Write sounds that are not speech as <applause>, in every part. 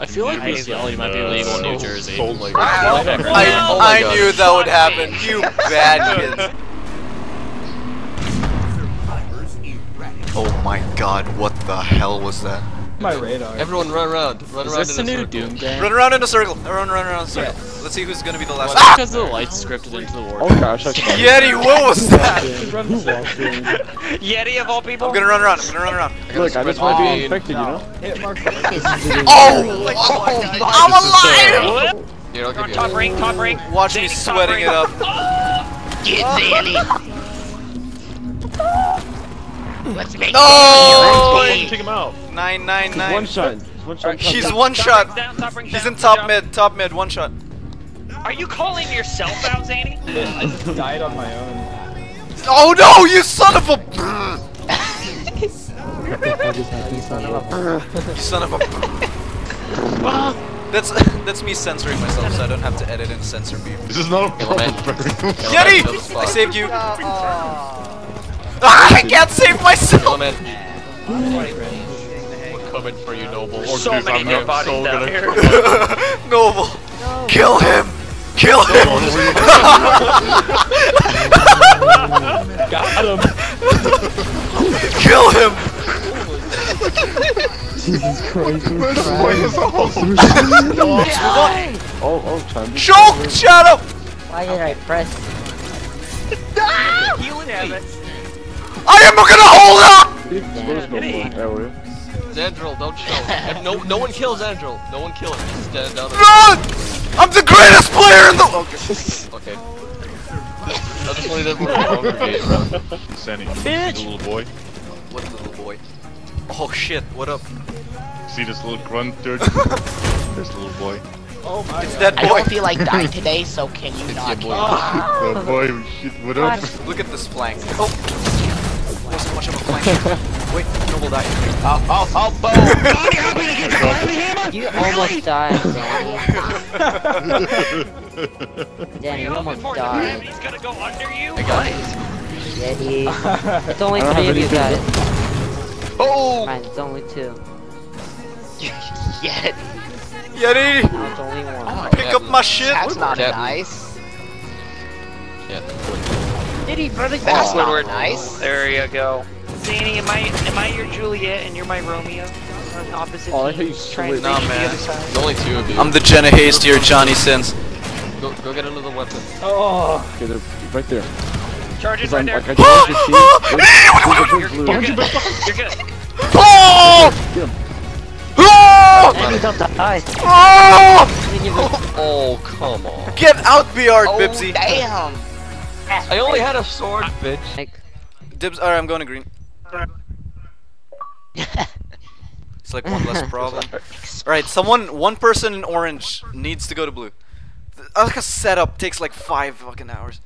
I feel like bestiality might be legal in New Jersey. so, like, Like, I- I, Oh I knew that would happen. You <laughs> bad kids. Oh my god, what the hell was that? My radar. Everyone run around. Run Is around this in the a new circle. Doom game? Run around in a circle. Everyone run around in a circle. Let's see who's gonna be the last. Well, Ah! because the lights scripted into the war. Oh gosh, I can't. <laughs> Yeti, what was that? Yeti of all people. I'm gonna run around. I'm gonna run around. Look, I just want to be infected, you know? <laughs> Oh! I'm alive! Here, I'll give you Top a- ring, top ring. Watch me sweating it up. <laughs> Get Zanny. Let's make No! Kick him out. Nine nine One nine. shot. One shot. He's one shot. rings down, top rings He's down. in Good top job. mid. Top mid. One shot. Are you calling yourself out, Zanny? I just died on my own. Oh no! You son of a. <laughs> You son of a. <laughs> That's that's me censoring myself, so I don't have to edit and censor me. This is not a problem. Yeti! I saved you. <laughs> Uh, uh. Ah, I can't save myself. Element. We're coming for you, Noble. So many dead bodies down here. <laughs> Noble, kill him. Kill him. <laughs> Got him. Kill him. Jesus Christ. <laughs> Oh, oh, time. Choke, Shadow. Why did I press? I am gonna hold up. There's no more area. Zandril, don't show. If no, no one kills Zandril. No one kill him. Just stand down. Run! I'm the greatest player in the. Okay. Okay. I just wanted everyone to <laughs> congregate around. Sandy, Bitch! the little boy. What little boy? Oh shit! What up? See this little grunt dude? <laughs> this little boy. Oh my It's that I don't feel like dying <laughs> today, so can you It's not? your boy. That boy, shit, what up? Look at this flank. Oh. Wasn't much of a flank. Wait, Noble died. Oh, oh, oh, boom! you almost died, Danny. Danny, you almost died. He's gonna go under you. I got it. Danny. It's only three of you guys. Oh! Fine, it's only two. Yeti. Yeti, Now it's only one. pick up my shit. That's not Captain. nice. Yeah. Did he really? That's not Squidward. nice. There you go. Zanny, am I am I your Juliet and you're my Romeo? On opposite Oh, I teams, hate you trying to split. Nah, reach the man. other side. There's only two of you. I'm the Jenna Haze here, Johnny Sins. Go, go get another weapon. Oh. Okay, they're right there. Charge it Cause I'm right like, I there. can just see. You're, you're good. You're good. Oh! Get him. Oh! Danny, don't die. Oh! Oh, come on. Get out, BR, Oh, Bibsy. damn. I only had a sword, bitch. Like, Dibs. Alright, I'm going to green. It's like one less <laughs> problem. Alright, someone, one person in orange needs to go to blue. Uh, like a setup takes like five fucking hours.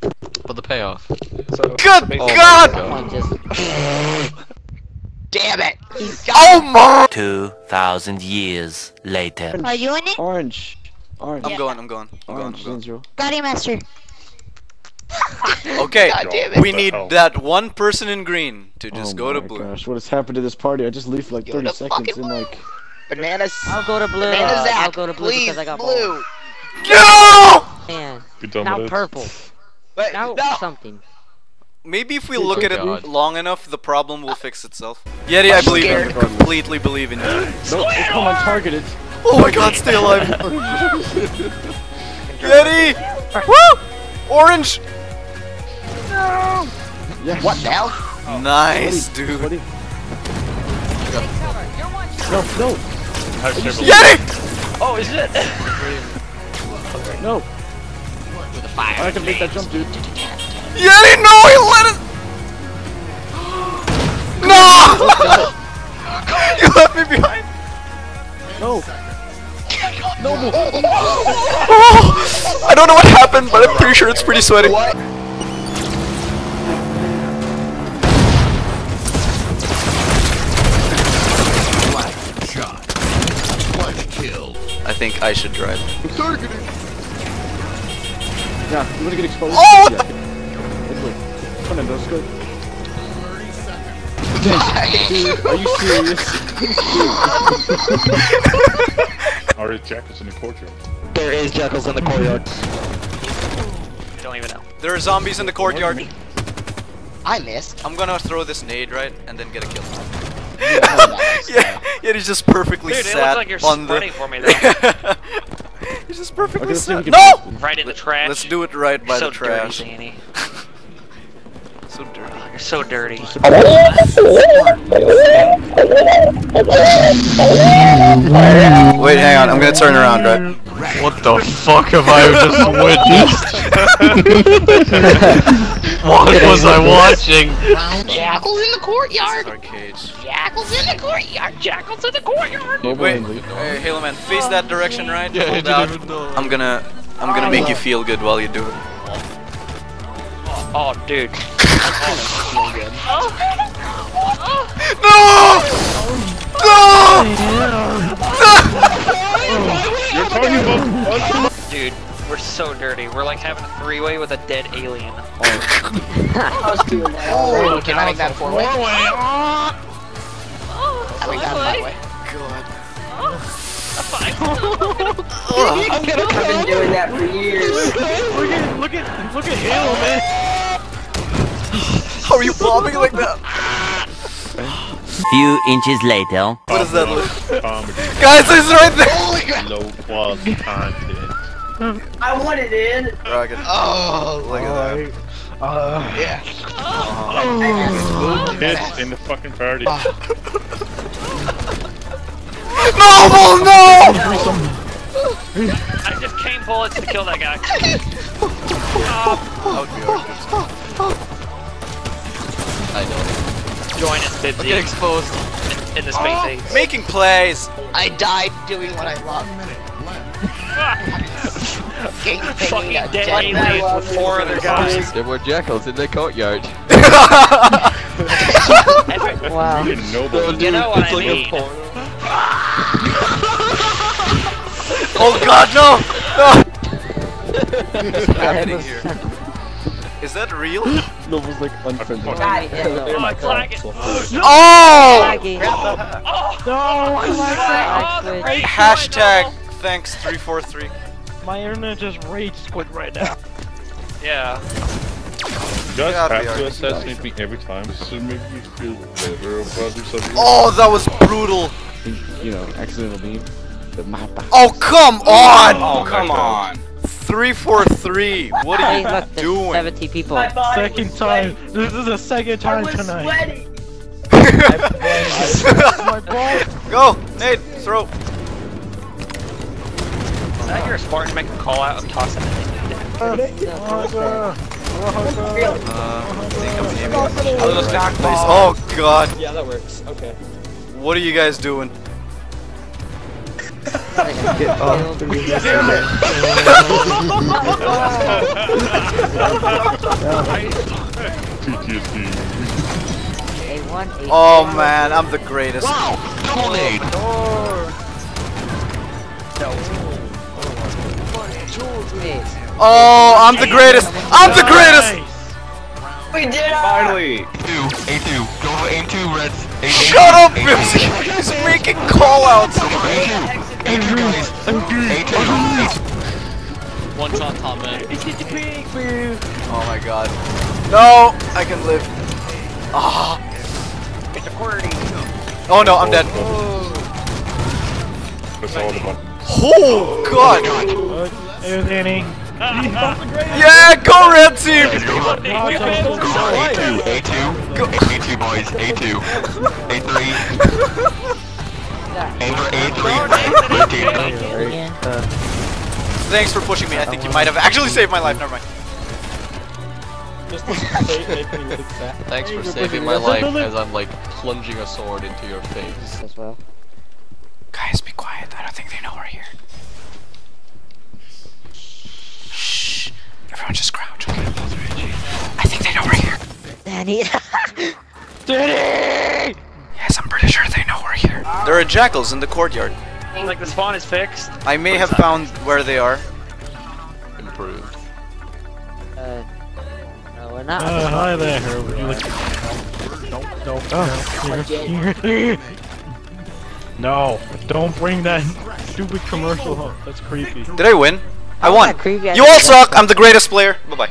But the payoff. Good Oh my God! Uh, Damn it! <laughs> Oh my! 2,000 years later. Are you in it? Orange. Orange. I'm going. I'm going. I'm going. Orange. I'm going. Zero. Guardian Master. <laughs> Okay, God damn it. we need that one person in green to just oh go to my blue. Gosh, what has happened to this party? I just leave for like 30 seconds and like. bananas. I'll go to blue. Bananas Uh, Zach, I'll go to blue please, because I got blue. No! Man, Good job, now purple. <laughs> Wait, Now no. something. Maybe if we Good look at it long enough, the problem will fix itself. Yeti, I believe in you. Completely believe in you. <gasps> No, come on, targeted. Oh my god, stay alive! <laughs> Yeti! Woo! Orange! Yes. What now? Oh. Nice, dude. Buddy. No, no, High. Yeti! Oh, is it? no. I can make that jump, dude. Yeti, no! He let us. No! <laughs> <laughs> you left me behind. No. <laughs> Oh, I don't know what happened, but I'm pretty sure it's pretty sweaty. What? Think I should drive. Yeah, you wanna get exposed? Oh, what yeah. Let's go. Come on, let's go. Dude, are you serious? <laughs> Are there jackals in the courtyard? There is jackals in the courtyard. Don't even know. There are zombies in the courtyard. I missed. I'm gonna throw this nade right and then get a kill. Yeah. yeah, yeah, he's just perfectly Dude, it sat looks like you're on the. for me <laughs> though. he's just perfectly Okay, let's see if sat. No! right in the trash. Let's do it right by so the trash. dirty, so dirty. <laughs> Oh, you're so dirty. Wait, hang on. I'm gonna turn around, right? What the fuck have I just <laughs> witnessed? <laughs> what was I watching? Jackals in the courtyard. Jackals in the courtyard. Jackals in the courtyard. Wait, hey, Halo Man, face that direction, oh. right? Yeah, Hold out. I'm gonna, I'm gonna make you oh. feel good while you do it. Oh, dude. <laughs> No! No! Like having a three-way with a dead alien. Oh, can I make that four oh, way? Oh, I make that five way. God. I've been doing that for years. Look at, look at Halo, man. How are you bombing like that? Few inches later. What does that look? comedy, Guys, it's right there! low quality content. I want it in. Rocket. Oh, look at that. Uh, yeah. Little kids in the fucking party. Ah. <laughs> No, Bull, oh, no! I just came bullets to kill that guy. That would. I know. Join us, Bibsy. Get exposed. in the space ah. age. Making plays. I died doing what I love. <laughs> Gang Fucking dead dead aliens with four other guys. There were jackals in the courtyard. <laughs> Every- Wow. You didn't know You know what it's I like mean. a. <laughs> Oh god, no! No! What's <laughs> happening here? Is that real? No, it was like unfriendly. God, Oh, my flag it. Oh! Oh, oh, oh Hashtag thanks 343. My internet just rage quit right now. Yeah. You just Gotta have to assassinate me every time to make you feel better about yourself. Oh, that was brutal. You know, accidental beam. The mapa. Oh, come on! Oh, come on. 343. What are you doing? 70 people. Second time. This is the second time tonight. <laughs> <laughs> My ball. Go, Nate, throw. Is that a Spartan make a call out of tossing it? Oh god. Yeah, that works. Okay. What are you guys doing? PTSD. A1, A2. Oh man, I'm the greatest. Oh, I'm the greatest. I'm the greatest. We did it! Finally. A2, A2, go for A2, Reds. A2, Shut up, Bimsy. <laughs> He's making call outs. A2, A2, guys. A2, One shot top man. Oh my god. No, I can live. Ah. Oh no, I'm dead. That's all about. Oh god. There's Annie. Yeah, go red team. A2, A2, Go. A2, boys, A2, A3, A3, A3, Thanks for pushing me. I think you might have actually saved my life. Never mind. Thanks for saving my life as I'm like plunging a sword into your face. as well. Guys, be quiet. I don't think they know we're here. Everyone just crouch. Okay. I think they know we're here. <laughs> Danny. Yes, I'm pretty sure they know we're here. There are jackals in the courtyard. Like the spawn is fixed. I may have found where they are. Improved. uh, no, we're not. Uh, hi there. Would you like No, no, no. No, don't bring that stupid commercial up. That's creepy. Did I win? I won. You all suck. I'm the greatest player. Bye bye.